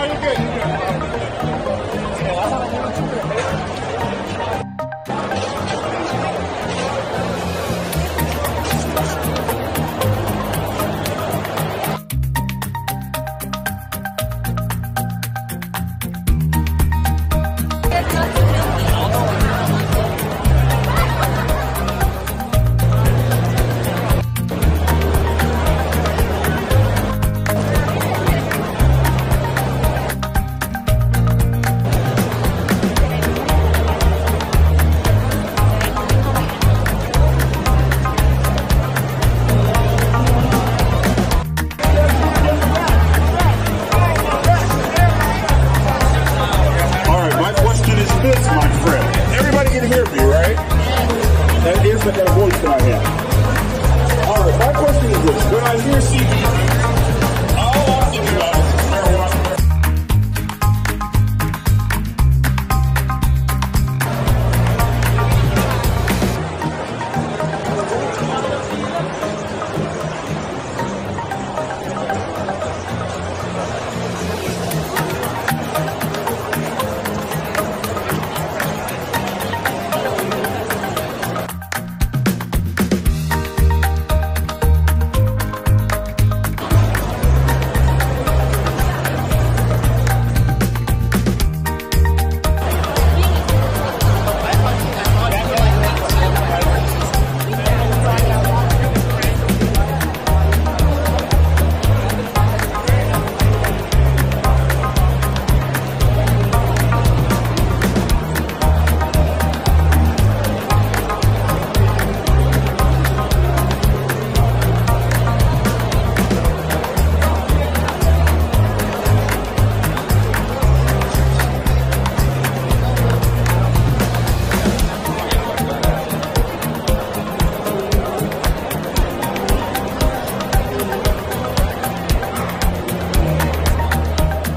All